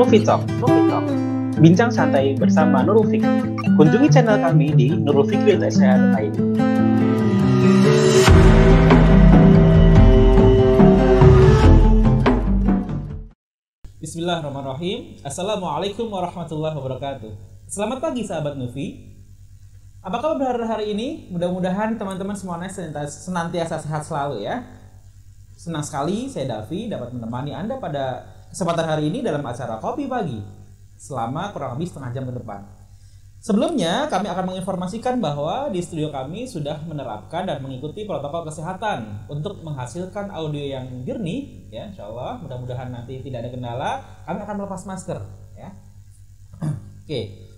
Nufi Talk. Bincang santai bersama Nurul Fikri. Kunjungi channel kami di nurulfikri.id. Bismillahirrahmanirrahim. Assalamualaikum warahmatullahi wabarakatuh. Selamat pagi sahabat Nufi. Apa kabar hari ini? Mudah-mudahan teman-teman semuanya senantiasa sehat selalu ya. Senang sekali saya Davi dapat menemani Anda pada kesempatan hari ini dalam acara Kopi Pagi selama kurang lebih setengah jam ke depan. Sebelumnya, kami akan menginformasikan bahwa di studio kami sudah menerapkan dan mengikuti protokol kesehatan untuk menghasilkan audio yang jernih, ya, insya Allah. Mudah-mudahan nanti tidak ada kendala. Kami akan melepas masker, ya. Oke.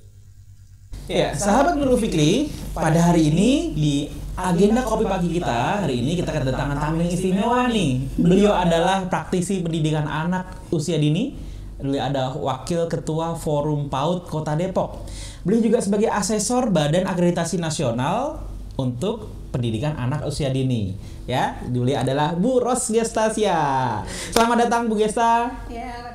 Ya, sahabat Nurul Fikri, pada hari ini di agenda kopi pagi kita hari ini kita kedatangan tamu yang istimewa nih. Beliau adalah praktisi pendidikan anak usia dini. Beliau ada wakil ketua Forum PAUD Kota Depok. Beliau juga sebagai asesor Badan Akreditasi Nasional untuk pendidikan anak usia dini. Ya, beliau adalah Bu Ros Gestasia. Selamat datang Bu Gesta. Ya,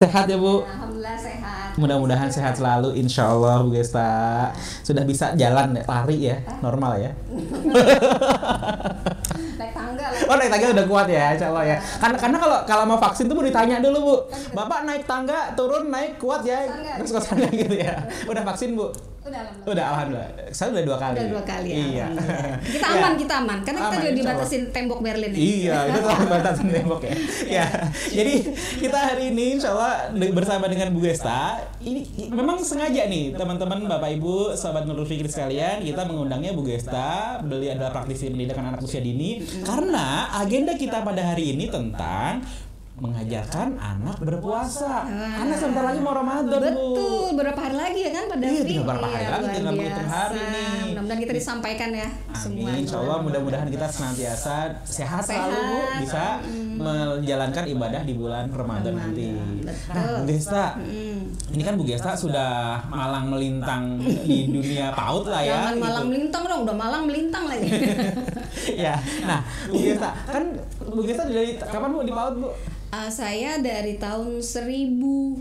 Sehat ya Bu? Alhamdulillah sehat. Mudah-mudahan sehat selalu, insya Allah Bu Gesta. Sudah bisa jalan ya, lari ya, normal ya. Naik tangga lah. Oh naik tangga udah kuat ya, insya Allah ya. Karena karena kalau kalau mau vaksin tuh mau ditanya dulu bu, bapak naik tangga turun naik kuat ya, terus ke sana gitu ya. Udah vaksin bu? Udah alhamdulillah. Udah alhamdulillah. Saya udah dua kali. Udah dua kali ya. Iya. Kita Ya. aman, kita aman. Karena kita Aman, juga insya Allah. dibatasin tembok Berlin nih. Iya, itu telah batasan tembok ya. ya. Jadi kita hari ini insya Allah bersama dengan Bu Gesta, ini memang sengaja nih teman-teman, Bapak Ibu, sahabat Nurul Fikri sekalian, kita mengundangnya Bu Gesta, beliau adalah praktisi pendidikan anak usia dini, karena agenda kita pada hari ini tentang mengajarkan anak berpuasa. Karena sebentar lagi mau Ramadan, Bu. Betul, beberapa hari lagi ya Iya, tinggal beberapa hari Iya, lagi, luar tinggal menghitung hari nih. Mudah-mudahan kita disampaikan ya semua. Amin, insya Allah mudah-mudahan kita senantiasa sehat, Sehat. selalu Bu, bisa menjalankan ibadah di bulan Ramadan nanti. betul. Nah, Bu Gesta, Hmm. ini kan Bu Gesta sudah malang melintang di dunia PAUD lah ya. Jangan malang gitu. melintang dong, udah malang melintang lagi. ya, nah Bu Gesta, kan Bu Gesta dari kapan Bu di PAUD Bu? Ah, saya dari tahun 1994.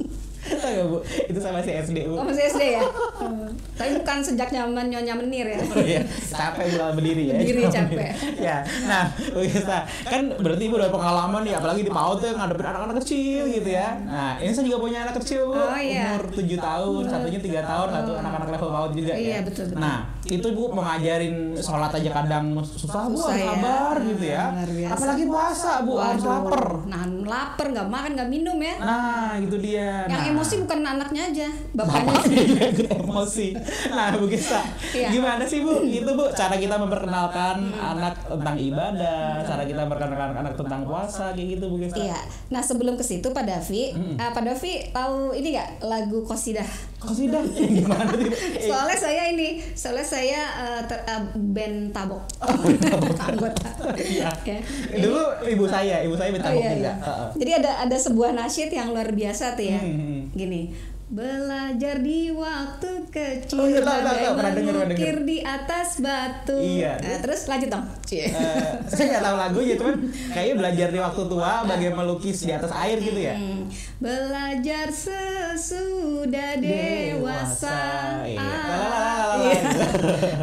Tahu nggak, Bu? Itu sama si SD Bu. Oh masih SD ya? Hmm. Tapi bukan sejak zaman Nyonya Menir ya? Iya, capek bulan berdiri ya. Berdiri capek. ya, nah, Bu Gesta, kan berarti Ibu udah pengalaman nih, apalagi di PAUD tuh ngadepin anak-anak kecil gitu ya. Nah, ini saya juga punya anak kecil Bu, Oh, iya. umur 7 tahun, satunya 3 tahun, satu anak-anak level PAUD juga Iya, ya. betul, betul. Nah, itu Bu mau ngajarin sholat aja kadang susah Bu, Susah harus ya. sabar gitu ya. Biasa. Apalagi puasa Bu, harus lapar. Nah, lapar nggak makan nggak minum ya? Nah, itu dia. Yang Nah. Emosi bukan anaknya aja, bapaknya. Ikut emosi. Nah, Bu Gista, Iya. gimana sih Bu? Itu Bu, cara kita memperkenalkan anak tentang ibadah, cara kita memperkenalkan anak tentang puasa, kayak gitu Bu Gista. Iya. Nah sebelum ke situ Pak Davi, eh, Pak Davi tahu ini nggak lagu Kosidah? Kosidah gimana sih? Soalnya saya ini, soalnya saya eh, ter- eh, band tabok. Anggota. Iya. Ya. Dulu ibu saya, ibu saya Oh, bertabuk iya, juga. iya. Heeh. Jadi ada ada sebuah nasyid yang luar biasa tuh ya. Hmm. Gini. Belajar di waktu kecil Oh, iya, tahu, tahu, tahu. Pernah denger, pernah mengukir denger. di atas batu. Iya. Nah, terus lanjut dong. Cie. Eh, saya nggak tahu lagunya, cuman kayaknya belajar di waktu tua bagaimana melukis di atas air gitu ya. Hmm. Belajar sesudah dewasa. Iya. Ah, iya.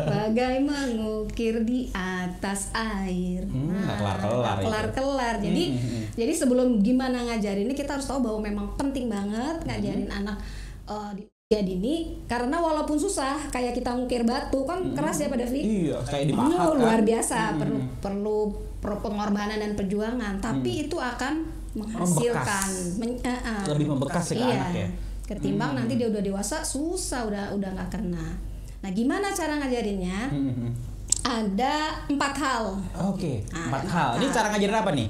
Bagai mengukir di atas air. Hmm, Nah, kelar-kelar nggak itu. kelar-kelar. Jadi Hmm, hmm, hmm. jadi sebelum gimana ngajarinnya kita harus tahu bahwa memang penting banget ngajarin anak eh, di usia dini karena walaupun susah kayak kita ngukir batu kan keras ya pada Iya, kayak Oh, dipahat kan. luar biasa Hmm. perlu perlu perlu pengorbanan dan perjuangan tapi itu akan menghasilkan men- eh, eh. Lebih membekas ya ke iya. anak ya. ketimbang Hmm. nanti dia udah dewasa susah udah udah nggak kena nah gimana cara ngajarinnya Hmm, hmm, hmm. ada empat hal Oke, Ah, empat empat hal. Ini hal. cara ngajarin apa nih?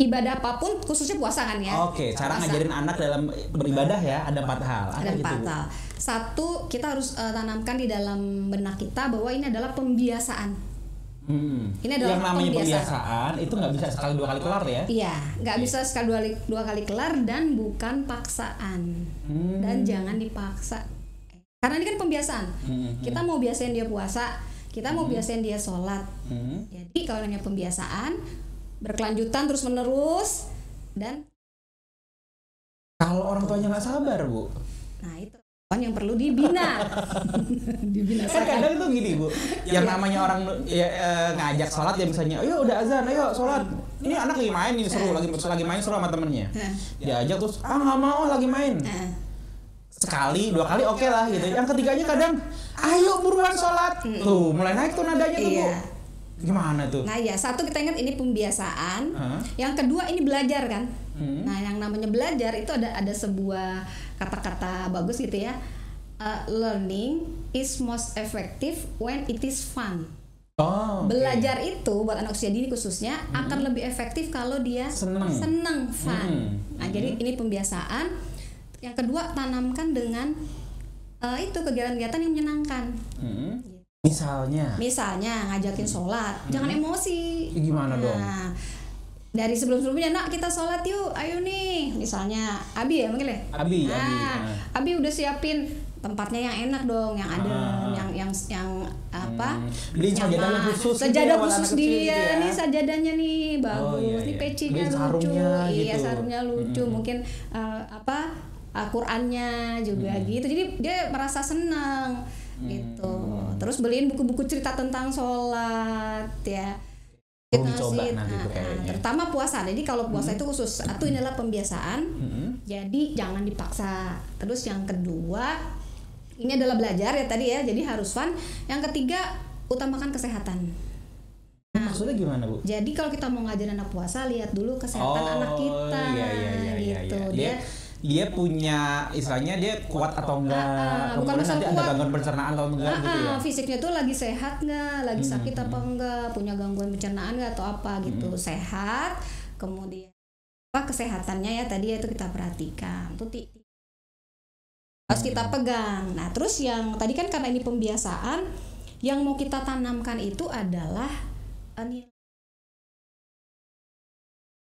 Ibadah apa pun khususnya puasa kan ya Oke, cara Puasa. ngajarin anak dalam beribadah ya ada empat hal. Ada gitu, empat Bu? hal satu kita harus eh, tanamkan di dalam benak kita bahwa ini adalah pembiasaan Hmm. Ini adalah yang namanya pembiasaan. pembiasaan itu nggak bisa sekali dua kali kelar ya. Iya, nggak Oke. bisa sekali dua, kali- dua kali kelar dan bukan paksaan. Hmm. Dan jangan dipaksa. Karena ini kan pembiasaan. Hmm, Kita mau biasain dia puasa, kita mau biasain dia sholat. Hmm. Jadi kalau namanya pembiasaan, berkelanjutan terus menerus dan Kalau orang tuanya nggak sabar bu, nah itu kan yang perlu dibina dibina kan kadang tuh gini bu, yang namanya orang ya, eh, ngajak sholat ya misalnya, ayo udah azan, ayo sholat. Ini anak lagi main ini seru, lagi lagi main seru sama temennya. Diajak terus, ah nggak mau lagi main. Sekali, dua kali oke lah gitu. Yang ketiganya kadang, ayo buruan sholat. Tuh mulai naik tuh nadanya tuh bu. Gimana tuh? Nah ya satu kita ingat ini pembiasaan, Hah? yang kedua ini belajar kan. Hmm. Nah yang namanya belajar itu ada ada sebuah kata-kata bagus gitu ya. Uh, learning is most effective when it is fun. Oh. Belajar itu buat anak usia dini khususnya akan lebih efektif kalau dia Seneng. seneng, fun. Hmm. Nah jadi ini pembiasaan. Yang kedua tanamkan dengan uh, itu kegiatan-kegiatan yang menyenangkan. Hmm. Misalnya, Misalnya ngajakin sholat, jangan emosi. Ya, gimana dong? Nah, dari sebelum-sebelumnya, nak kita sholat yuk, ayo nih. Misalnya, Abi ya mungkin ya. Abi, Abi, Nah, ah. Abi udah siapin tempatnya yang enak dong, yang ada, Ah. yang yang yang apa? Hmm. Beliin sajadah khusus gitu Sajadah ya buat khusus kecil dia, gitu nih sajadahnya nih bagus, iya, nih iya. pecinya Beliin lucu, iya gitu. Hmm. sarungnya lucu, mungkin eh, apa? uh, Qurannya juga Hmm. gitu, jadi dia merasa senang gitu. Terus beliin buku-buku cerita tentang sholat ya. Gitu nanti tuh Nah, kayaknya. terutama puasa. Jadi kalau puasa itu khusus satu ini adalah pembiasaan. Mm-mm. Jadi jangan dipaksa. Terus yang kedua ini adalah belajar ya tadi ya. Jadi harus fun. Yang ketiga utamakan kesehatan. Maksudnya gimana bu? Jadi kalau kita mau ngajarin anak puasa lihat dulu kesehatan Oh, anak kita iya, iya, iya, iya, gitu. iya. Dia Dia dia punya istilahnya dia kuat atau enggak, Ah, ah, bukan kemudian nanti ada kuat. gangguan pencernaan atau enggak gitu ya. Ah, ah, fisiknya tuh lagi sehat nggak, lagi Hmm, sakit apa enggak, punya gangguan pencernaan nggak atau apa gitu, Hmm. sehat, kemudian apa kesehatannya ya tadi itu kita perhatikan, tuh ti- harus kita pegang. Nah terus yang tadi kan karena ini pembiasaan, yang mau kita tanamkan itu adalah eh, nilai-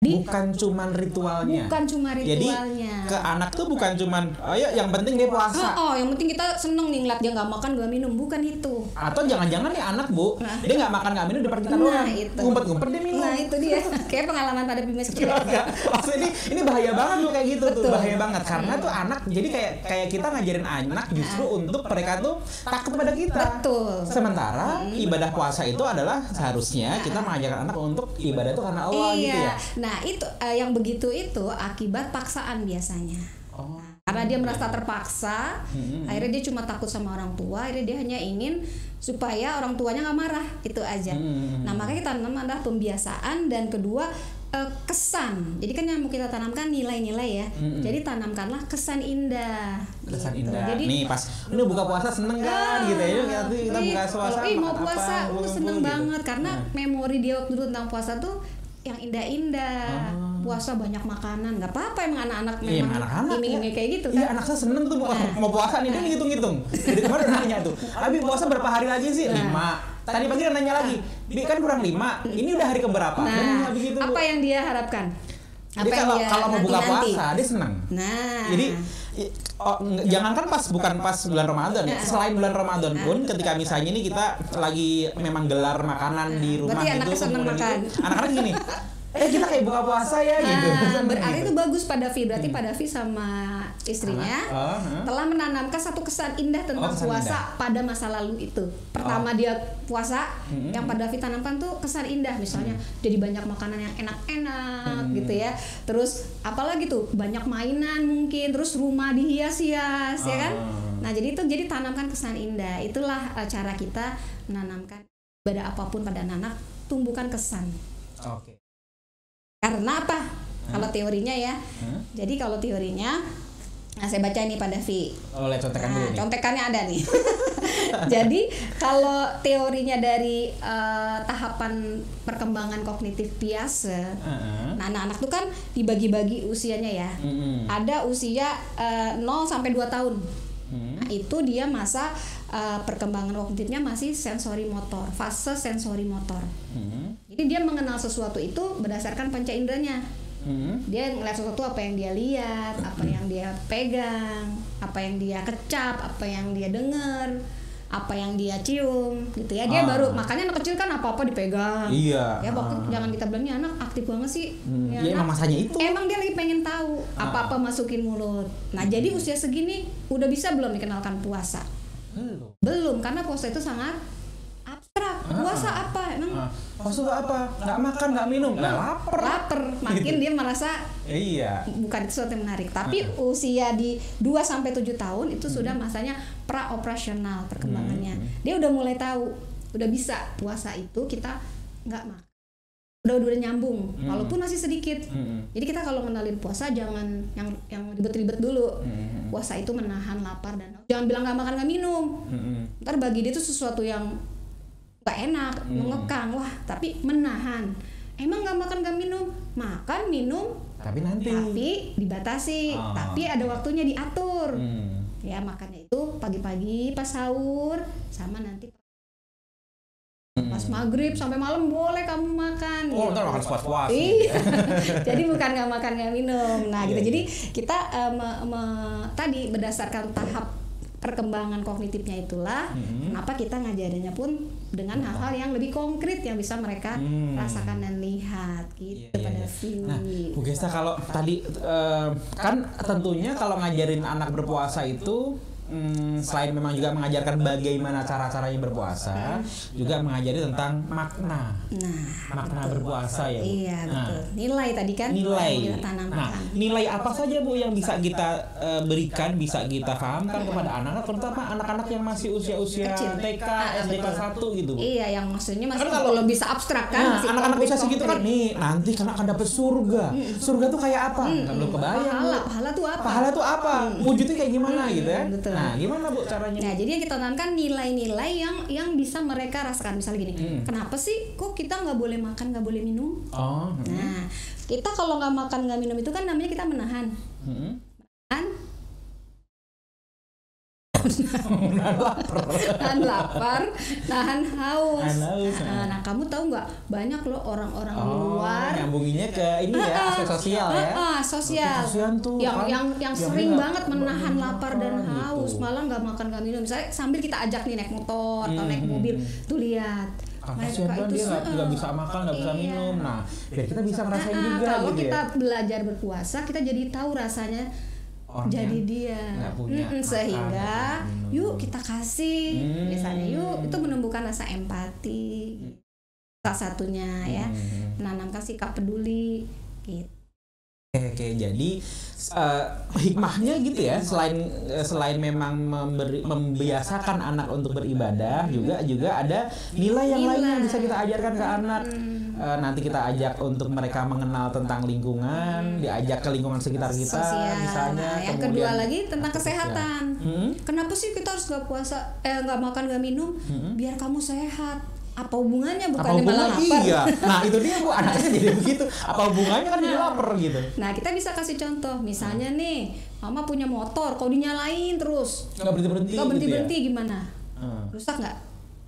Di- Bukan cuman ritualnya. bukan cuma Jadi, ritualnya. Ke anak tuh bukan cuman, ayo yang penting dia puasa. Oh, oh, yang penting kita seneng nih ngeliat dia nggak makan nggak minum, bukan itu. Atau jangan-jangan nih anak bu, Nah. dia nggak makan nggak minum depan kita Nah, doang, ngumpet-ngumpet dia minum. Nah itu dia, kayak pengalaman pada kecil. Enggak, maksudnya ini ini bahaya banget tuh kayak gitu tuh Betul. bahaya banget karena tuh anak jadi kayak kayak kita ngajarin anak justru untuk mereka tuh takut pada kita. Betul. Sementara ibadah puasa itu adalah seharusnya kita mengajarkan anak untuk ibadah itu karena Allah iya. gitu ya. Nah itu eh, yang begitu itu akibat paksaan biasanya. Oh. Karena dia merasa terpaksa, Mm-mm. akhirnya dia cuma takut sama orang tua, akhirnya dia hanya ingin supaya orang tuanya nggak marah, itu aja. Mm-mm. Nah makanya kita tanam adalah pembiasaan dan kedua eh, kesan. Jadi kan yang mau kita tanamkan nilai-nilai ya. Mm-mm. Jadi tanamkanlah kesan indah. Kesan gitu. indah. Jadi Nih pas ini buka puasa seneng kan gitu ya. Nanti kita buka puasa. kalau, mau puasa, apa, ngumpul seneng gitu. banget karena Nah. memori dia waktu dulu tentang puasa tuh yang indah-indah. Ah. Puasa banyak makanan, nggak apa-apa emang anak-anak Iya, memang anak-anak iming-iming ya. kayak gitu Iya, kan. anak saya seneng tuh mau, Nah. mau puasa nih, dia ngitung-ngitung. Jadi kemarin udah nanya tuh, Abi puasa berapa hari lagi sih? Nah. Lima. Tadi pagi dia nanya lagi, Bi kan kurang lima, ini udah hari keberapa? Dia Nah, begitu, apa yang dia harapkan? Jadi kalau kalau mau buka puasa, dia seneng. Nah, Jadi oh, nge- jangankan pas bukan pas bulan Ramadan ya. Selain bulan Ramadan pun ketika misalnya ini kita lagi memang gelar makanan di rumah Berarti itu seneng makan. anak-anak gini. Eh kita kayak buka puasa ya gitu. Nah, berarti Gitu. itu bagus Pak Davi. Berarti Pak Davi sama istrinya oh, huh? telah menanamkan satu kesan indah tentang Oh, kesan puasa indah. pada masa lalu itu. Pertama dia puasa, Hmm. yang Pak Davi tanamkan tuh kesan indah, misalnya jadi banyak makanan yang enak-enak Hmm. gitu ya. Terus apalagi tuh banyak mainan mungkin, terus rumah dihias-hias ya kan. Ah. Nah jadi itu jadi tanamkan kesan indah. Itulah eh, cara kita menanamkan ibadah apa pun pada anak, tumbuhkan kesan. Oke. Karena apa? Kalau teorinya ya. Hah? Jadi kalau teorinya, nah saya baca ini Pak Davi. Oh, lihat contekan dulu Nah, nih. contekannya ada nih. Jadi kalau teorinya dari eh, tahapan perkembangan kognitif biasa, Heeh. nah anak-anak tuh kan dibagi-bagi usianya ya. Mm-mm. Ada usia eh, 0 sampai 2 tahun. Hmm. Nah, itu dia masa eh, perkembangan kognitifnya masih sensori motor, fase sensori motor. Hmm. Jadi dia mengenal sesuatu itu berdasarkan panca inderanya. Hmm. Dia ngeliat sesuatu apa yang dia lihat, apa yang dia pegang, apa yang dia kecap, apa yang dia dengar, apa yang dia cium gitu ya dia Ah. baru makanya anak kecil kan apa apa dipegang Iya. ya pokoknya Ah. jangan kita bilangnya anak aktif banget sih Hmm, Ya, ya emang masanya itu. emang dia lagi pengen tahu Ah. apa apa masukin mulut nah jadi usia segini udah bisa belum dikenalkan puasa Belum. belum karena puasa itu sangat abstrak puasa apa emang Ah, Maksud apa? Nggak makan, nggak minum, nggak lapar. lapar makin dia merasa Iya. bukan itu sesuatu yang menarik tapi usia di 2 sampai 7 tahun itu sudah masanya pra operasional perkembangannya dia udah mulai tahu udah bisa puasa itu kita nggak makan udah udah nyambung Hmm. walaupun masih sedikit Mm-mm. jadi kita kalau mengenalin puasa jangan yang yang ribet-ribet dulu Mm-mm. puasa itu menahan lapar dan jangan bilang nggak makan nggak minum Mm-mm. ntar bagi dia itu sesuatu yang nggak enak Hmm. mengekang wah tapi menahan emang nggak makan nggak minum makan minum Tapi nanti. tapi dibatasi Ah. tapi ada waktunya diatur Hmm. ya makannya itu pagi-pagi pas sahur sama nanti pas maghrib sampai malam boleh kamu makan Hmm. Oh, gitu. ntar makan puas-puas. Iya. jadi bukan nggak makan nggak minum. Nah, gitu. Iya, Jadi kita eh, me- me- tadi berdasarkan tahap perkembangan kognitifnya itulah Mhm. kenapa kita ngajarinnya pun dengan hal-hal yang lebih konkret yang bisa mereka Hmm. rasakan dan lihat gitu Iya, iya, pada iya. Vini. Nah, Bu Gesta kalau tadi eh, kan tentunya kalau ngajarin anak berpuasa itu mm, selain memang juga mengajarkan bagaimana cara-caranya berpuasa, juga mengajari tentang makna. Nah, Makna berpuasa ya, Bu. iya Nah, betul. Nilai tadi kan nilai. tanamkan. Nah, nilai apa saja Bu yang bisa kita eh, berikan, bisa kita pahamkan kepada anak-anak, terutama anak-anak yang masih usia-usia. TK, SD kelas betul. 1 gitu, Bu. Iya, yang maksudnya masih Kan kalau- bisa abstrak kan? Nah, anak-anak usia segitu kan nih nanti kan akan dapet surga. Surga tuh kayak apa? Nggak belum kebayang. Hmm, Pahala, pahala tuh apa? Pahala tuh apa? Wujudnya kayak gimana gitu ya? betul. Nah, gimana Bu caranya? Nah, jadi yang kita tanamkan nilai-nilai yang yang bisa mereka rasakan. Misalnya gini, Hmm. kenapa sih kok kita nggak boleh makan, nggak boleh minum? Oh, hmm. Nah, kita kalau nggak makan, nggak minum itu kan namanya kita menahan, Hmm. kan? Nahan lapar. Nahan lapar, nahan haus. Nahan haus, Nah, nah, kamu tahu nggak banyak loh orang-orang Oh, luar nyambunginnya ke ini ya, Ah, aspek sosial ah, ya. ah, sosial. Tuh, yang kan. yang yang Dia sering banget menahan lapar dan makan haus, gitu. malah nggak makan nggak minum. Misalnya sambil kita ajak nih naik motor atau Hmm, naik hmm, mobil, hmm. tuh lihat. Ah, kasihan kan dia nggak bisa makan, nggak bisa Iya. minum. Nah, biar kita bisa ngerasain Nah, juga kalau gitu kita ya. belajar berpuasa, kita jadi tahu rasanya Orang jadi yang dia. punya Mm-mm, makan, sehingga nggak minum. yuk kita kasih, Hmm. misalnya yuk itu menumbuhkan rasa empati. Salah satunya ya, Hmm. menanamkan sikap peduli gitu. Oke, jadi eh, hikmahnya gitu ya, selain eh, selain memang memberi, membiasakan anak untuk beribadah, juga juga ada nilai yang lain yang bisa kita ajarkan ke anak. Hmm. Eh, nanti kita ajak untuk mereka mengenal tentang lingkungan, diajak ke lingkungan sekitar kita, sosial. misalnya. Nah, yang kemudian- kedua lagi tentang kesehatan. Hmm? Kenapa sih kita harus gak puasa, eh nggak makan nggak minum? Biar kamu sehat. Apa hubungannya? Apa Bukannya malah hubungannya? lapar. Iya. Nah itu dia bu anaknya jadi begitu. Apa hubungannya kan jadi lapar gitu. Nah kita bisa kasih contoh, misalnya nih, mama punya motor, kalau dinyalain terus, Nggak berhenti berhenti. nggak berhenti berhenti gimana? Hmm. Rusak nggak?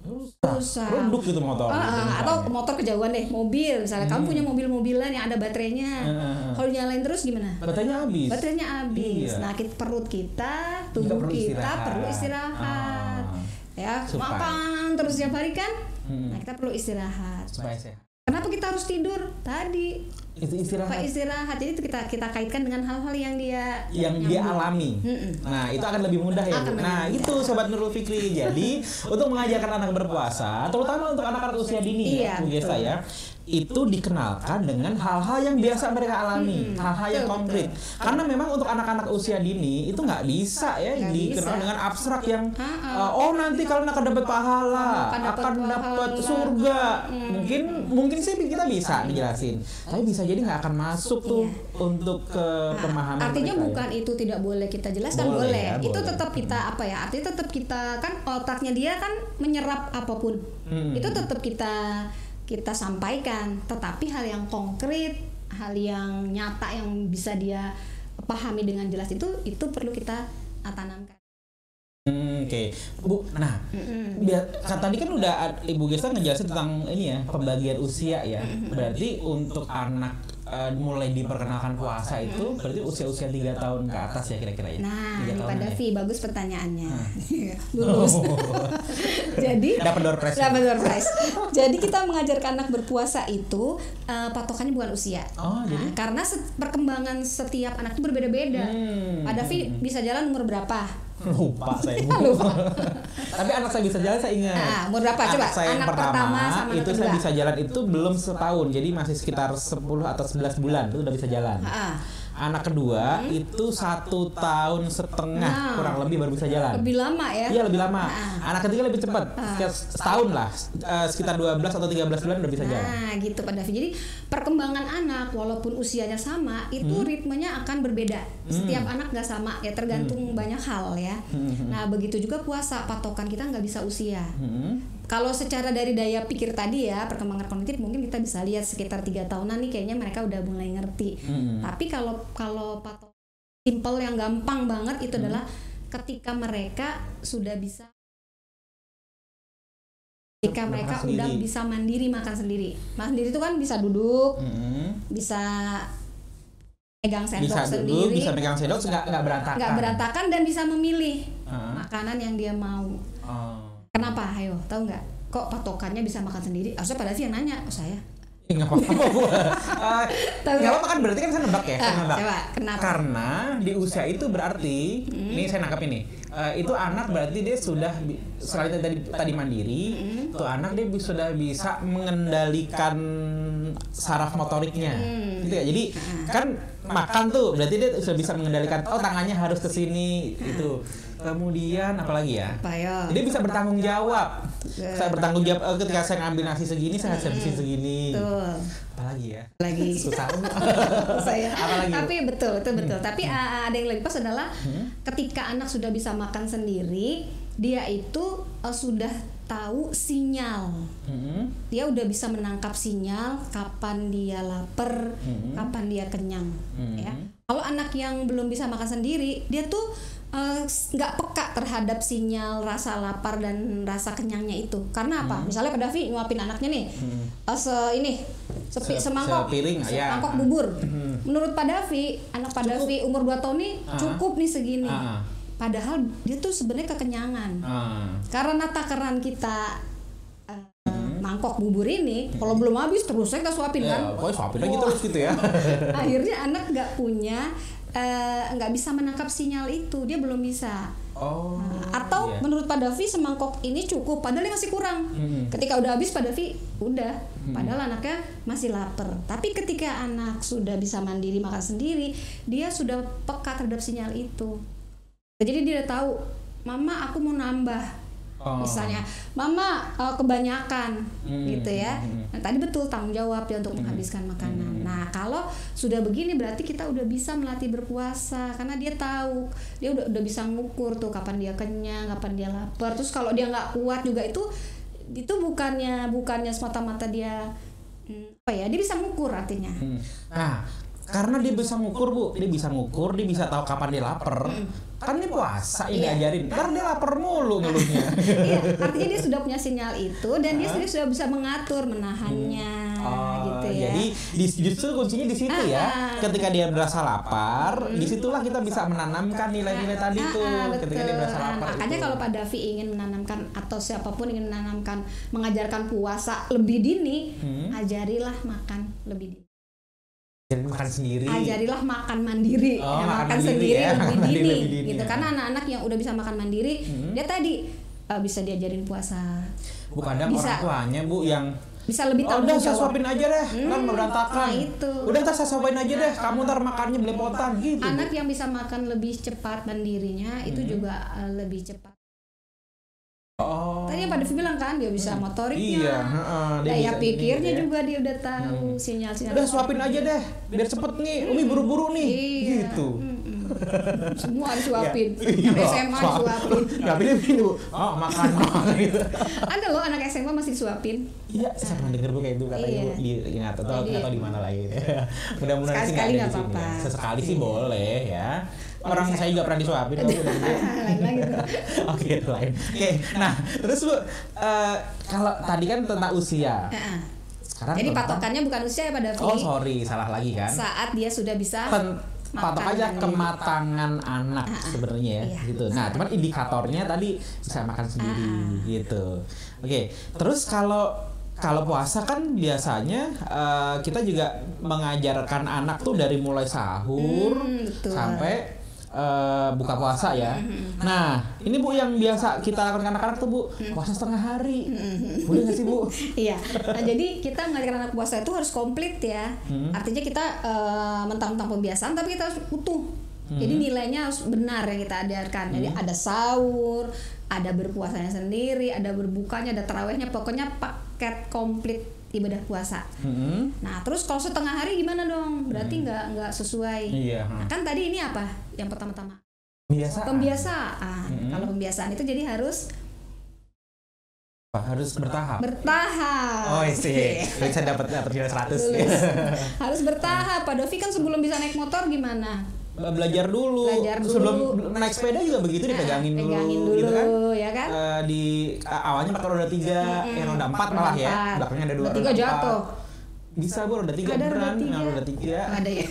Rusak. Rusak. Produk gitu motor. Ah, gitu misalnya. atau motor kejauhan deh, mobil misalnya kamu punya mobil-mobilan yang ada baterainya, Hmm, hmm, hmm. kalau dinyalain terus gimana? Baterainya habis. Baterainya habis. Iya. Nah, kita, perut kita, tubuh perlu kita istirahat. perlu istirahat. Ah. Ya, Supaya. makan terus tiap hari kan? Hmm. Nah, kita perlu istirahat. Supaya sehat. Kenapa kita harus tidur? Tadi Itu istirahat. Pak istirahat. Jadi itu kita kita kaitkan dengan hal-hal yang dia yang dia nyambung. alami. Mm-mm. Nah, itu akan lebih mudah ya, Akan Nah, mudah. itu sobat Nurul Fikri. Jadi, untuk mengajarkan anak berpuasa, terutama untuk anak-anak usia dini Iya, ya, Bu ya, itu dikenalkan dengan hal-hal yang biasa mereka alami, hal-hal yang betul, konkret. Karena memang untuk anak-anak usia dini itu nggak bisa ya Nggak dikenal bisa. dengan abstrak yang uh, oh nanti kalian akan dapat pahala, Akan dapat surga. Mungkin mungkin sih kita bisa dijelasin. Tapi bisa jadi nggak akan masuk tuh untuk ke Nah, pemahaman artinya mereka ya. bukan itu tidak boleh kita jelaskan Boleh boleh, ya, itu boleh. tetap kita apa ya artinya tetap kita kan otaknya dia kan menyerap apa pun Hmm. itu tetap kita kita sampaikan tetapi hal yang konkret hal yang nyata yang bisa dia pahami dengan jelas itu itu perlu kita tanamkan Hmm, Oke, Bu. Nah, biar, kan tadi kan udah Ibu Gesta ngejelasin tentang ini ya pembagian usia ya. Berarti untuk anak eh, mulai diperkenalkan puasa itu berarti usia-usia tiga tahun ke atas ya kira-kira ya. Nah, Tiga Pak ya? Bagus pertanyaannya. Lulus. Jadi Dapat door prize. Dapat door prize. Jadi kita mengajarkan anak berpuasa itu eh, patokannya bukan usia. Oh, jadi? Nah, karena se- perkembangan setiap anak itu berbeda-beda. Hmm. Pak Davi bisa jalan umur berapa? Lupa saya. Lupa. Tapi anak saya bisa jalan saya ingat. Ah, umur berapa? Coba, Anak saya yang anak pertama, pertama sama itu saya bisa jalan itu belum setahun, jadi masih sekitar 10 atau 11 bulan itu udah bisa jalan. Ah, Anak kedua itu satu tahun setengah Nah. kurang lebih baru bisa jalan. lebih lama ya. Iya lebih lama. Ah. Anak ketiga lebih cepat, sekitar setahun lah, eh, sekitar 12 atau 13 bulan udah bisa jalan. Nah, gitu Pak Davi. Jadi perkembangan anak walaupun usianya sama, itu Hmm. ritmenya akan berbeda. Setiap anak nggak sama ya, tergantung Hmm. banyak hal ya. Nah, begitu juga puasa, patokan kita nggak bisa usia. Hmm. Kalau secara dari daya pikir tadi ya, perkembangan kognitif mungkin kita bisa lihat sekitar tiga tahunan nih kayaknya mereka udah mulai ngerti. Hmm. Tapi kalau kalau patok simple yang gampang banget itu Hmm. adalah ketika mereka sudah bisa ketika Makan mereka sendiri. udah bisa mandiri makan sendiri. Makan sendiri itu kan bisa duduk, Hmm. bisa pegang sendok Bisa sendiri, duduk, bisa pegang sendok, nggak berantakan. nggak berantakan dan bisa memilih Ah. makanan yang dia mau. Oh. Kenapa? Ayo, tahu nggak? Kok patokannya bisa makan sendiri? Harusnya pada sih yang nanya, oh saya. Ya, nggak apa-apa. Ah, nggak apa-apa kan berarti kan saya nebak ya, saya Ah, nebak. coba, kenapa? Karena di usia itu berarti, ini saya nangkap ini, eh, itu anak berarti dia sudah selain tadi tadi mandiri, tuh anak dia bi- sudah bisa mengendalikan saraf motoriknya, Hmm. gitu ya. Jadi Ah. kan makan tuh berarti dia sudah bisa mengendalikan, oh tangannya harus ke sini, itu. Kemudian apalagi ya? Dia bisa bertanggung jawab. Ya. Saya bertanggung jawab eh, ketika saya ngambil nasi segini, saya harus habisin segini. Tuh. Apalagi ya? Lagi. Susah. saya. Apalagi? Tapi betul, itu betul. Tapi uh, ada yang lebih pas adalah ketika anak sudah bisa makan sendiri, dia itu uh, sudah tahu sinyal. Hmm. Dia udah bisa menangkap sinyal kapan dia lapar, Hmm. kapan dia kenyang, Hmm. ya. Kalau anak yang belum bisa makan sendiri, dia tuh uh, nggak peka terhadap sinyal rasa lapar dan rasa kenyangnya itu. Karena Hmm. apa? Misalnya Pak Davi nyuapin anaknya nih, uh, se ini sepi, Se- semangkok, sepiring, ya. semangkok bubur. Menurut Pak Davi, anak Pak Davi umur 2 tahun nih Ah. cukup nih segini. Ah. Padahal dia tuh sebenarnya kekenyangan. Ah. Karena takaran kita eh, mangkok bubur ini, kalau belum habis terus saya kita suapin kan. Ya, pokoknya suapin Wah. terus gitu ya. Akhirnya anak nggak punya eh, nggak bisa menangkap sinyal itu, dia belum bisa. Oh. Atau iya. menurut Pak Davi semangkok ini cukup, padahal dia masih kurang. Hmm. Ketika udah habis Pak Davi udah, padahal anaknya masih lapar. Tapi ketika anak sudah bisa mandiri makan sendiri, dia sudah peka terhadap sinyal itu. Jadi dia udah tahu, Mama aku mau nambah. Oh. Misalnya, Mama eh, kebanyakan Hmm, gitu ya. hmm, Nah, tadi betul tanggung jawab ya untuk menghabiskan makanan. Nah, kalau sudah begini berarti kita udah bisa melatih berpuasa karena dia tahu, dia udah udah bisa ngukur tuh kapan dia kenyang, kapan dia lapar. Terus kalau dia nggak kuat juga itu itu bukannya bukannya semata-mata dia hmm, apa ya? Dia bisa ngukur artinya. Hmm. Nah, karena dia bisa ngukur bu, dia bisa ngukur, dia bisa tahu kapan dia lapar. Kan dia puasa ini Iya. ajarin. Karena dia lapar mulu ngeluhnya. iya, artinya dia sudah punya sinyal itu dan dia sendiri sudah bisa mengatur menahannya Oh, gitu ya. Jadi di- justru kuncinya di situ Ah, ya. ah. Ketika dia berasa lapar, di situlah kita bisa menanamkan nilai-nilai tadi Ah, tuh. ah, Ketika dia berasa Nah, lapar. makanya itu. kalau Pak Davi ingin menanamkan atau siapa pun ingin menanamkan mengajarkan puasa lebih dini, Hmm. ajarilah makan lebih dini. Jadi makan sendiri. Ajarilah makan mandiri, Oh, ya, makan makan sendiri ya, lebih mandiri dini, lebih dini gitu. ya. Karena anak-anak yang udah bisa makan mandiri, Hmm. dia tadi uh, bisa diajarin puasa, Bu kadang Bisa. orang tuanya bu yang bisa lebih Oh, tahu udah saya suapin aja deh, Hmm, kan berantakan. nah itu. Udah ntar saya suapin aja deh, kamu ntar makannya belepotan gitu. Anak yang bisa makan lebih cepat mandirinya itu Hmm. juga uh, lebih cepat. Oh. Tadi yang Pak Davi bilang kan dia bisa motoriknya, Iya, heeh, dia daya bisa- pikirnya gitu ya. juga dia udah tahu sinyal-sinyal. Udah suapin aja deh, biar cepet nih. Umi buru-buru nih. Iya. Gitu. Mm-mm. Semua disuapin. Ya, Yang iya, SMA suap- disuapin. Nggak pilih-pilih bu. Oh makan makan gitu. Ada loh anak SMA masih disuapin. Iya, saya pernah denger bu kayak itu katanya Iya. bu di nggak tahu Jadi- nggak tahu di mana lagi. Mudah-mudahan sih nggak Sekali-sekali ada nggak di sini. apa-apa. ya. Sesekali sih Iya. boleh ya. Orang saya- juga pernah disuapin. gitu. Lain lagi. Oke, itu lain. Oke, nah terus bu, eh, kalau tadi kan tentang usia. Sekarang Jadi tentang- patokannya bukan usia ya Pak Davi. Oh sorry, salah lagi kan? Saat dia sudah bisa Pen- patok aja kematangan anak sebenarnya ya Iya. gitu. Nah, cuman indikatornya tadi bisa makan sendiri gitu. Oke, terus kalau kalau puasa kan biasanya eh, kita juga mengajarkan anak tuh dari mulai sahur Hmm, betul. sampai eh, buka puasa ya. Nah, ini Bu yang biasa kita lakukan anak-anak tuh Bu, puasa setengah hari. Boleh nggak sih Bu? Iya. Nah, jadi kita mengajarkan anak puasa itu harus komplit ya. Hmm. Artinya kita eh, mentang-mentang pembiasaan tapi kita harus utuh. Hmm. Jadi nilainya harus benar yang kita ajarkan. Jadi ada sahur, ada berpuasanya sendiri, ada berbukanya, ada terawihnya, pokoknya paket komplit ibadah puasa. Mm-mm. Nah, terus kalau setengah hari gimana dong? Berarti nggak nggak sesuai. Hmm. Iya. Nah, kan tadi ini apa? Yang pertama-tama Biasa. pembiasaan. Mm-mm. Kalau pembiasaan itu jadi harus harus bertahap. bertahap. Oh sih, bisa dapat dapat nilai 100 Lulus. harus bertahap. Pak Dovi kan sebelum bisa naik motor gimana? Belajar dulu. Belajar Sebelum dulu. naik sepeda juga begitu dipegangin dulu, Pegangin dulu, gitu kan. ya kan? Eh, di a- awalnya pakai roda tiga, yang roda empat malah ya. Belakangnya ada dua Roda tiga jatuh. Bisa bu roda tiga Ada roda beneran, tiga. nah, roda tiga. Ada ya.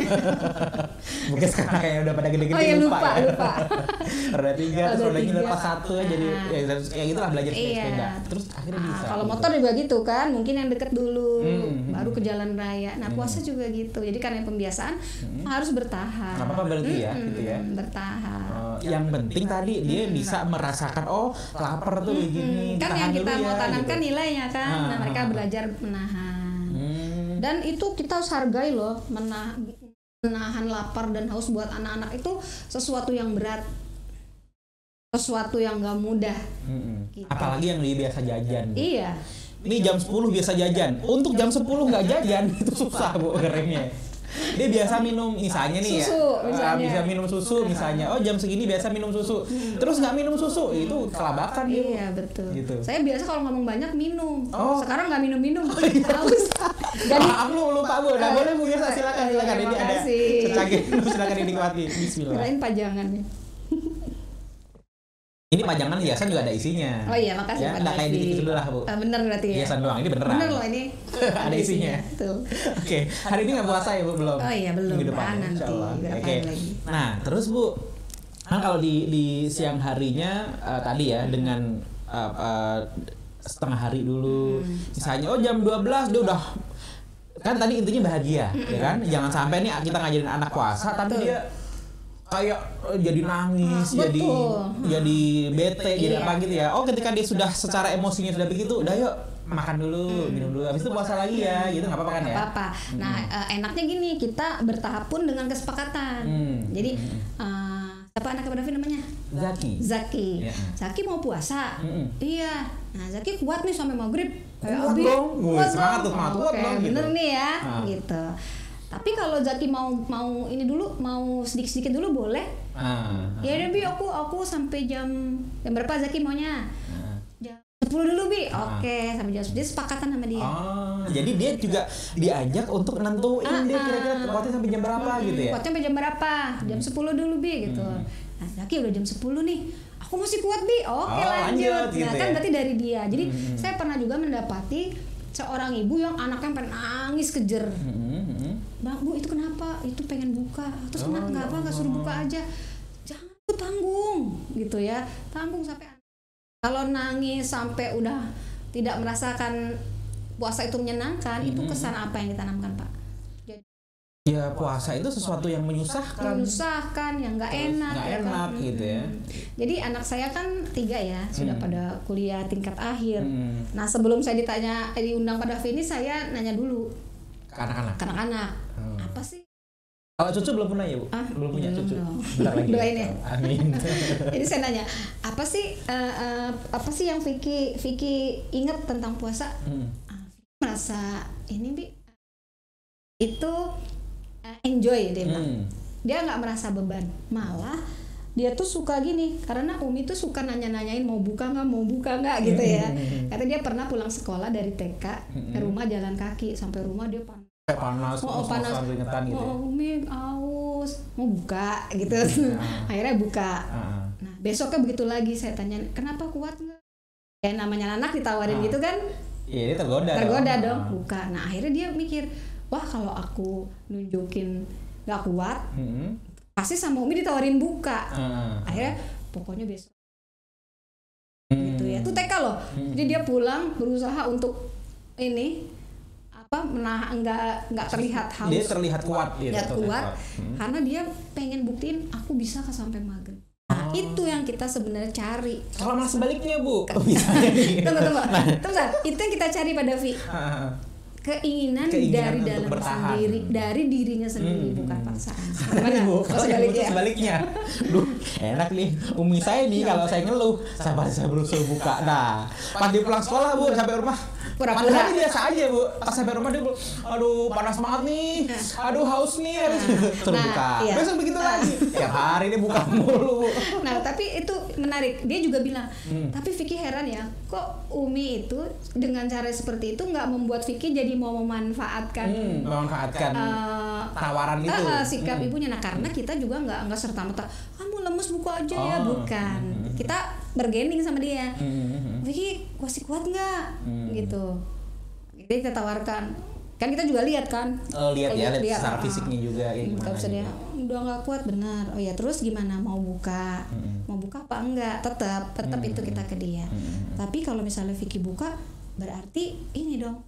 Mungkin sekarang kayak udah pada gede-gede Oh iya lupa, ya. lupa. roda tiga, terus Roda rodanya tiga. lepas satu ya, jadi Ah. ya, terus kayak gitu lah belajar naik Iya. sepeda. Terus akhirnya Ah, bisa. kalau gitu. motor juga gitu kan, mungkin yang deket dulu, Hmm, baru ke jalan raya. Nah puasa juga gitu. Jadi karena pembiasaan harus bertahap. Nggak apa-apa berarti ya, Mm-mm, gitu ya. Bertahap. Oh, yang penting tadi dia bisa merasakan oh lapar tuh begini. kan yang kita dulu mau ya, tanamkan gitu. nilainya kan. Ah, Nah mereka ah, ah. belajar menahan. Dan itu kita harus hargai loh, mena- menahan lapar dan haus buat anak-anak itu sesuatu yang berat, sesuatu yang gak mudah. Gitu. Apalagi yang biasa jajan. Iya, Ini jam 10 biasa jajan. Untuk jam 10 nggak jajan itu susah bu ngeremnya. Dia biasa minum misalnya nih ya, Susu, ah, misalnya. bisa minum susu misalnya. Oh jam segini biasa minum susu. Terus nggak minum susu itu kelabakan iya betul. Gitu. Saya biasa kalau ngomong banyak minum. Oh. Sekarang nggak minum-minum, haus. Jadi Maaf lu lupa bu, nah boleh bu Girsa silakan Iya, silakan ini terima ada secangkir silakan dinikmati. Bismillah. kirain pajangannya. Ini pajangan hiasan juga ada isinya. Oh iya, makasih Ya, Pak nggak kayak di. TV sebelah bu. Ah, bener berarti ya. Hiasan doang ini beneran. Bener loh ini. Ada isinya. Tuh. Oke, hari ini nggak puasa ya bu belum? Oh iya, belum. Minggu depan, Ah, nanti, Oke. lagi. Nah terus bu, kan kalau di di siang harinya eh, tadi ya dengan eh, eh, setengah hari dulu, Hmm. misalnya oh jam 12 dia udah kan tadi intinya bahagia, ya kan? Jangan sampai nih kita ngajarin anak puasa tapi dia kayak eh, jadi nangis, Ah, jadi betul. jadi bete, jadi Iya. apa gitu ya. Oh ketika dia sudah secara emosinya sudah begitu, udah yuk makan dulu, minum dulu, habis itu puasa lagi ya, gitu nggak apa-apa kan Nggak ya? apa-apa. Nah, eh, enaknya gini, kita bertahap pun dengan kesepakatan. Hmm. Jadi eh, siapa anak Davi namanya? Zaki. Zaki. Iya. Zaki mau puasa. Mm-mm. Iya. Nah, Zaki kuat nih sampai maghrib. Kayak Kuat dong. Kuat semangat tuh, semangat. Kuat dong, gitu. bener nih ya, Ah. gitu. Tapi kalau Zaki mau mau ini dulu, mau sedikit-sedikit dulu boleh. Ah. Ya udah Bi, aku aku sampai jam jam berapa Zaki maunya? Ah. Jam 10 dulu Bi. Ah. Oke, sampai jam 10. Dia sepakatan sama dia. Oh, jadi dia juga diajak untuk nentuin Ah, dia ah. kira-kira kuatnya sampai jam berapa gitu ya? Kuatnya sampai jam berapa? Jam 10 dulu Bi gitu. Nah, Zaki udah jam 10 nih. Aku masih kuat Bi. Oke, Oh, lanjut. lanjut, gitu nah, kan ya. berarti dari dia. Jadi saya pernah juga mendapati seorang ibu yang anaknya pengen nangis kejer. Mm-mm. Bang, Bu, itu kenapa? Itu pengen buka. Terus Oh, kenapa ya nggak apa nggak suruh buka aja? Jangan Bu, tanggung gitu ya. Tanggung sampai kalau nangis sampai udah tidak merasakan puasa itu menyenangkan, itu kesan apa yang ditanamkan, Pak? Jadi Ya puasa itu sesuatu yang menyusahkan. menyusahkan, yang nggak enak, nggak ya kan? enak gitu ya. Mm. Jadi anak saya kan tiga ya, sudah Hmm. pada kuliah tingkat akhir. Hmm. Nah sebelum saya ditanya eh, diundang pada ini, saya nanya dulu Ke anak-anak. ke anak-anak, Hmm. apa sih? Kalau cucu belum punya ya bu? Ah, belum punya belum cucu. dong. Bentar lagi. Doain ya. Amin. Jadi saya nanya, apa sih eh, eh, apa sih yang Vicky Vicky ingat tentang puasa? Hmm. Ah, merasa ini bi itu eh, enjoy dia bilang. Hmm. Dia nggak merasa beban, malah dia tuh suka gini karena Umi tuh suka nanya-nanyain mau buka nggak mau buka nggak gitu ya. Hmm. Kata dia pernah pulang sekolah dari TK ke rumah jalan kaki sampai rumah dia panas. Kayak panas, Oh, panas. ngos-ngosan, keringetan gitu. ya. Oh, Umi aus, mau buka gitu. Ah. Akhirnya buka. Ah, ah. Nah, besoknya begitu lagi saya tanya, kenapa kuat nggak? Ya namanya anak ditawarin Ah. gitu kan, Iya, dia tergoda. tergoda dong Ah. buka nah akhirnya dia mikir wah kalau aku nunjukin nggak kuat Mm-mm. pasti sama Umi ditawarin buka Ah. akhirnya pokoknya besok Hmm. gitu ya itu TK loh jadi dia pulang berusaha untuk ini apa menah nggak nggak terlihat Dia haus terlihat kuat gitu. terlihat terlihat kuat Hmm. karena dia pengen buktiin aku bisa ke sampai maghrib nah Oh. itu yang kita sebenarnya cari Kalau malah sebaliknya, Bu. Misalnya nih. tunggu tunggu tunggu Sar. itu yang kita cari pada Vi keinginan, Keinginan dari dalam bertahan. sendiri dari dirinya sendiri Hmm. bukan paksaan Gimana bu? Oh, Kalau sebaliknya. sebaliknya. Duh, enak nih. Umi saya nih kalau saya ngeluh, sabar saya berusaha buka. Nah, pas dia pulang sekolah bu, sampai rumah. Pura-pura. Padahal dia biasa aja bu. Pas sampai rumah dia bilang, aduh panas banget nih, aduh haus nih, harus Nah, buka. iya. Besok begitu lagi. Tiap hari dia buka mulu. Bu. Nah, tapi itu menarik. Dia juga bilang, Hmm. tapi Vicky heran ya, kok Umi itu dengan cara seperti itu nggak membuat Vicky jadi mau memanfaatkan Hmm, memanfaatkan eh, tawaran itu. eh, eh, sikap Hmm. ibunya. Nah, karena kita juga nggak nggak serta merta, kamu lemes buka aja ya, Oh. bukan. Kita bergending sama dia. Hmm, hmm, hmm. Vicky masih kuat nggak? Hmm. Gitu. Jadi kita tawarkan. Kan kita juga lihat kan. Oh, lihat ya, Lihat, secara ah, fisiknya juga Hmm, gimana. Kalau misalnya gitu. udah nggak kuat benar. Oh ya terus gimana mau buka? Mm-mm. Mau buka apa enggak? Tetap tetap itu kita ke dia. Mm-mm. Tapi kalau misalnya Vicky buka berarti ini dong.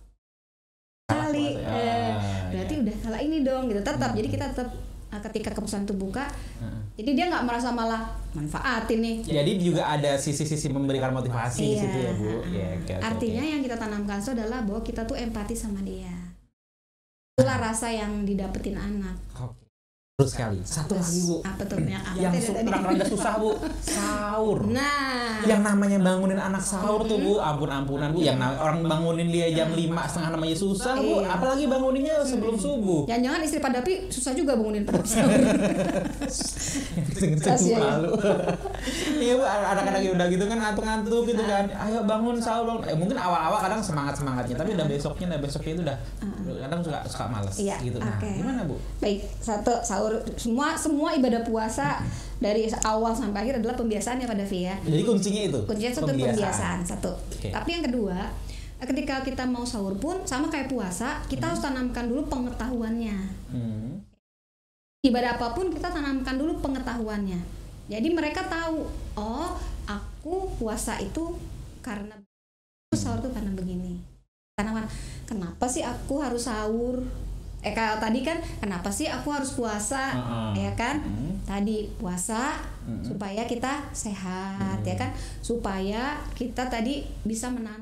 Kali puasa. eh, berarti iya. udah salah ini dong gitu. Tetap jadi kita tetap ketika keputusan itu buka, Heeh. jadi dia nggak merasa malah manfaatin nih. Jadi juga ada sisi-sisi memberikan motivasi di Iya. situ ya bu. Ya, oke, oke, Artinya oke. yang kita tanamkan itu adalah bahwa kita tuh empati sama dia. Itulah rasa yang didapetin anak. Oke. Terus sekali. Satu lagi bu. Apa tuh yang apa Yang su- rada susah bu. Sahur. Nah, Yang namanya bangunin anak sahur tuh bu, ampun-ampunan bu. Yang na- orang bangunin dia jam 5 setengah namanya susah bu. Iya. Apalagi banguninnya sebelum subuh. jangan-jangan istri Pak Dapi susah juga bangunin pada sahur. Ya. malu. Iya bu, anak-anak yang udah gitu kan ngantuk-ngantuk gitu kan. Ayo bangun sahur bangun. Eh, mungkin awal-awal kadang semangat-semangatnya, tapi udah besoknya, udah besoknya itu udah kadang suka suka males Iya, gitu. Nah, gimana bu? Baik, satu sahur semua semua ibadah puasa dari awal sampai akhir adalah pembiasaan ya pada Via. Jadi kuncinya itu. Kuncinya satu pembiasaan, satu. Oke. Tapi yang kedua, ketika kita mau sahur pun sama kayak puasa, kita harus tanamkan dulu pengetahuannya. Hmm. Ibadah apa pun kita tanamkan dulu pengetahuannya. Jadi mereka tahu, oh, aku puasa itu karena sahur tuh karena begini. Karena kenapa sih aku harus sahur? Eh kalau tadi kan kenapa sih aku harus puasa? Heeh. Ya kan? Hmm. Tadi puasa Mm-mm. supaya kita sehat ya kan? Supaya kita tadi bisa menahan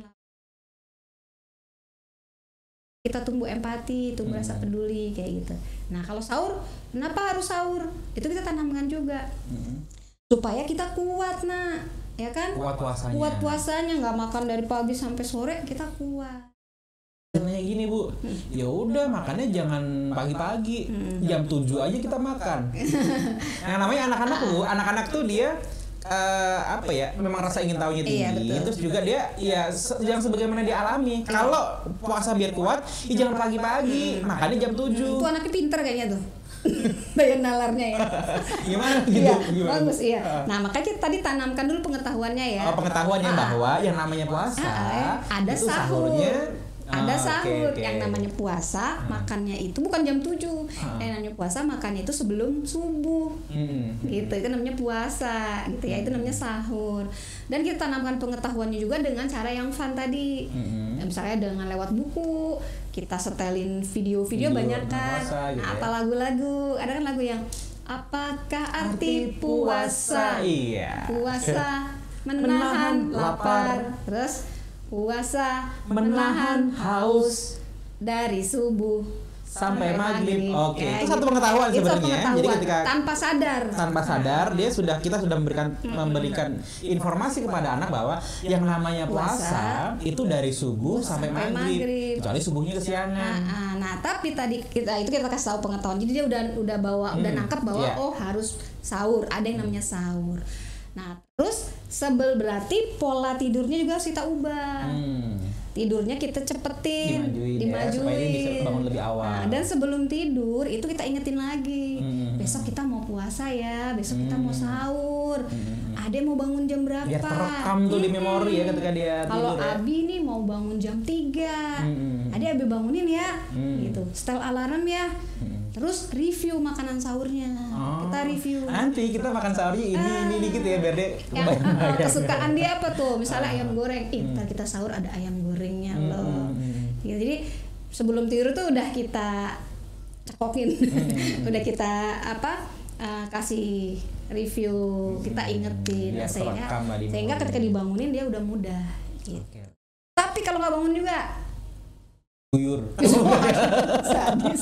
kita tumbuh empati, tumbuh rasa Hmm. peduli kayak gitu. Nah, kalau sahur, kenapa harus sahur? Itu kita tanamkan juga Hmm. supaya kita kuat, nak, ya kan? Kuat puasanya. Kuat puasanya, nggak makan dari pagi sampai sore, kita kuat. Nanya gini bu, ya udah makannya jangan pagi-pagi, Hmm. jam 7 aja kita makan. yang namanya anak-anak bu, anak-anak tuh dia eh, apa ya, memang rasa ingin tahunya tinggi. Iya, betul. Terus juga dia ya se- yang sebagaimana dia alami. Kalau puasa biar kuat, ya jangan pagi-pagi, makannya jam 7 Itu anaknya pinter kayaknya tuh. Daya nalarnya ya. Gimana gitu? Iya, Gimana? bagus iya. Nah, makanya kita tadi tanamkan dulu pengetahuannya ya. Oh, pengetahuannya Ah. bahwa yang namanya puasa Ah, eh, ada itu sahur. sahurnya Ada Ah, oke, sahur oke. yang namanya puasa, makannya itu bukan jam 7. Ah. Yang namanya puasa makannya itu sebelum subuh. Mm-mm. Gitu, itu namanya puasa, gitu ya. Itu namanya sahur. Dan kita tanamkan pengetahuannya juga dengan cara yang fun tadi. Mm-mm. Ya, misalnya dengan lewat buku, kita setelin video-video Video banyak kan. puasa gitu Nah, ya. apa lagu-lagu? Ada kan lagu yang apakah arti puasa? Iya. Puasa Menahan menahan lapar. lapar. Terus puasa Menahan haus. dari subuh Sampai maghrib. Oke, itu gitu. satu pengetahuan Itu satu sebenarnya. Jadi pengetahuan. ketika- tanpa sadar tanpa sadar dia sudah kita sudah memberikan memberikan informasi kepada anak bahwa yang namanya puasa, Puasa itu dari subuh sampai, sampai maghrib. maghrib. kecuali subuhnya Nah, kesiangan ah, nah, tapi tadi kita itu kita kasih tahu pengetahuan. Jadi dia udah udah bawa udah nangkep bahwa iya. oh harus sahur, ada yang namanya sahur. Nah, terus sebel berarti pola tidurnya juga harus kita ubah. Hmm. Tidurnya kita cepetin, Dimajuin ya, supaya dia bisa bangun lebih awal. Nah, dan sebelum tidur itu kita ingetin lagi. Hmm. Besok kita mau puasa ya, besok kita mau Hmm. sahur. Hmm. Ade mau bangun jam berapa? Biar terekam tuh di Mm-mm. memori ya ketika dia Kalau tidur ya. Abi nih mau bangun jam 3 Mm-mm. Ade Abi bangunin ya, Mm. gitu. Setel alarm ya. Terus review makanan sahurnya. Oh. Kita review. Nanti kita makan sahurnya ini ini dikit ya biar dia yang ya. kesukaan dia apa tuh misalnya ayam goreng ih ntar kita sahur ada ayam gorengnya Hmm, loh hmm, hmm. Ya, jadi sebelum tidur tuh udah kita cekokin Hmm, udah kita apa uh, kasih review kita ingetin Biar sehingga sehingga ketika dibangunin dia udah mudah gitu. Oke. tapi kalau nggak bangun juga Guyur. sadis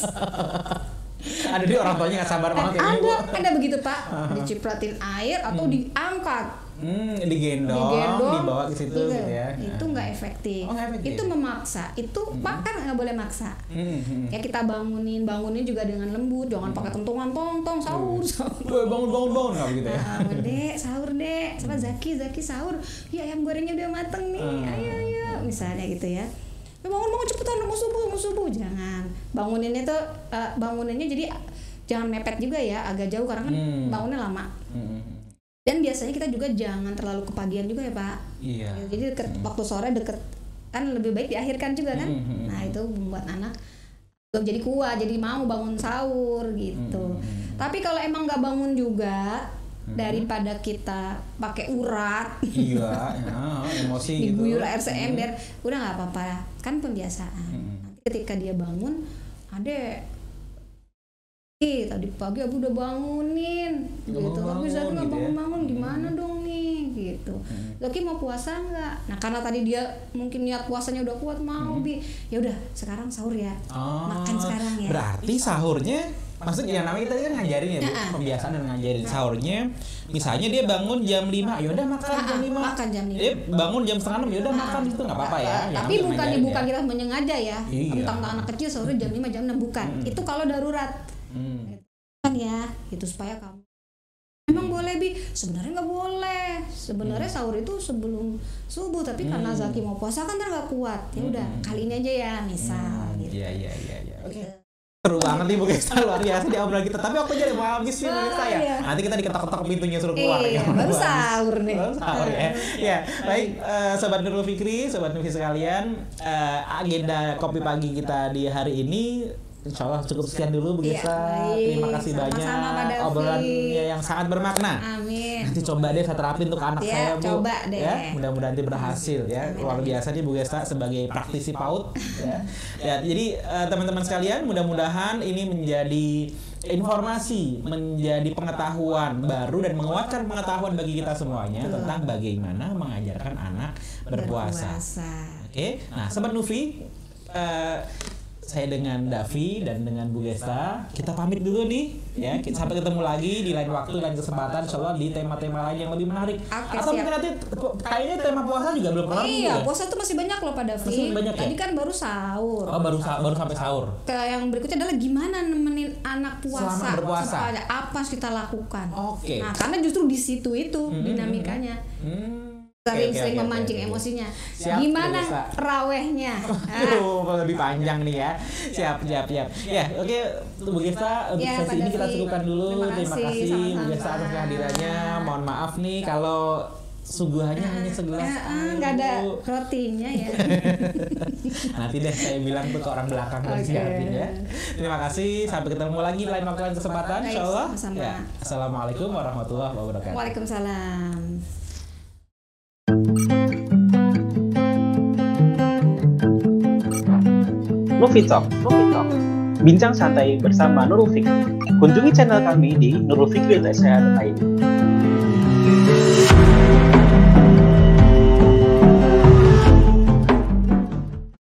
Ada di orang tuanya nggak sabar banget ya. ada Bu. ada begitu pak. Dicipratin air atau diangkat. Hmm, digendong, digendong. dibawa ke situ Iya, gitu ya. itu nggak efektif. Oh, efektif. itu memaksa. Itu bahkan nggak boleh maksa. Hmm, hmm. ya kita bangunin bangunin juga dengan lembut. Jangan pakai tentungan tong tong sahur sahur. Woi, bangun bangun bangun nggak begitu ya? Ah, dek sahur dek coba Zaki Zaki sahur. Ya ayam gorengnya udah mateng nih. Hmm. ayo ayo. Misalnya gitu ya "Eh, bangun bangun cepetan mau subuh mau subuh. Jangan. Banguninnya tuh eh, banguninnya jadi jangan mepet juga ya agak jauh karena kan Hmm. bangunnya lama. Hmm, hmm. dan biasanya kita juga jangan terlalu kepagian juga ya pak. Iya. Ya, jadi deket, waktu sore deket kan lebih baik diakhirkan juga kan. Hmm, hmm, nah itu membuat anak belum jadi kuat jadi mau bangun sahur gitu. Hmm, tapi kalau emang nggak bangun juga daripada kita pakai urat Iya, ya, emosi gitu. diguyur air seember udah nggak apa-apa kan pembiasaan Hmm. nanti ketika dia bangun ada Ih, tadi pagi aku udah bangunin Nggak gitu. bangun-bangun Tapi Zaki nggak gitu ya. bangun-bangun gimana dong nih gitu. Hmm. Zaki mau puasa nggak? Nah karena tadi dia mungkin niat puasanya udah kuat mau bi. Ya udah sekarang sahur ya. Oh, Makan sekarang ya. Berarti sahurnya maksudnya namanya kita kan ngajarin ya, Bu. Pembiasaan dan ngajarin sahurnya. Misalnya dia bangun jam 5, ya udah makan jam 5. makan jam lima. Dia bangun jam setengah 6, ya udah makan itu nggak apa-apa ya. Eh, tapi bukan bukan ya. kita menyengaja ya. Iya. Tentang anak kecil sahurnya jam 5 jam 6 bukan. Itu kalau darurat Hmm. kan ya gitu supaya kamu Emang boleh bi? Sebenarnya nggak boleh. Sebenarnya sahur itu sebelum subuh, tapi karena Hmm. Zaki mau puasa kan nggak kuat. Ya udah kali ini aja ya, misal Hmm, gitu. Iya, iya, iya, iya. Oke. Gitu. Seru banget nih Bu Gesta, luar biasa di obrolan kita. Tapi waktu jadi mau habis nih Bu Gesta ya. Iya. Nanti kita diketok-ketok pintunya suruh keluar Iya, ya. baru sahur nih. Baru sahur ya. Ya, baik eh, sobat Nurul Fikri, sobat Nufi sekalian, eh, agenda kopi pagi kita di hari ini Insya Allah cukup sekian dulu Bu Iya, Gesta. baik. Terima kasih Sama-sama, banyak Pak Davi. obrolannya yang sangat bermakna. Amin. Nanti coba deh saya terapin untuk anak Iya, saya Bu. coba deh. Ya, mudah-mudahan nanti berhasil ya. Luar biasa nih Bu Gesta sebagai praktisi PAUD ya. Ya, jadi eh, teman-teman sekalian, mudah-mudahan ini menjadi informasi, menjadi pengetahuan baru dan menguatkan pengetahuan bagi kita semuanya tentang bagaimana mengajarkan anak berpuasa. Oke, nah Sobat Nufi, eh, saya dengan Davi dan dengan Bu Gesta, kita pamit dulu nih, ya. Kita- Sampai ketemu lagi di lain waktu, lain kesempatan, insya Allah di tema-tema lain yang lebih menarik. Oke, Atau siap. mungkin nanti kayaknya tema puasa juga belum kelar Iya, ya? puasa tuh masih banyak loh Masih Davi. banyak ya? Tadi kan baru sahur. Oh baru sa- baru sampai sahur. Ke yang berikutnya adalah gimana nemenin anak puasa. Selama berpuasa. Apa harus kita lakukan. Oke. Nah, karena justru di situ itu dinamikanya. Hmm. Sering Oke, oke, sering oke, memancing oke, oke. emosinya. Siap, Gimana rawehnya? Ah, Aduh, lebih panjang nih ya. Siap, siap, siap. Ya, oke, Bu Gesta, untuk Ya, sesi ini kita cukupkan dulu. Terima Terima kasih, kasih, Bu. Gesta atas kehadirannya. Mohon maaf nih kalau suguhannya hanya segelas eh, eh, air, nggak ada rotinya ya. Nanti deh saya bilang tuh ke orang belakang Oke. siapin ya. Terima kasih. Sampai ketemu lagi lain waktu lain kesempatan, Baik, Insya Allah. sama-sama. Ya. Assalamualaikum warahmatullahi wabarakatuh. Waalaikumsalam. Movie Talk. Movie Talk. Bincang santai bersama Nurul Fikri. Kunjungi channel kami di nurulfikri.sh.id.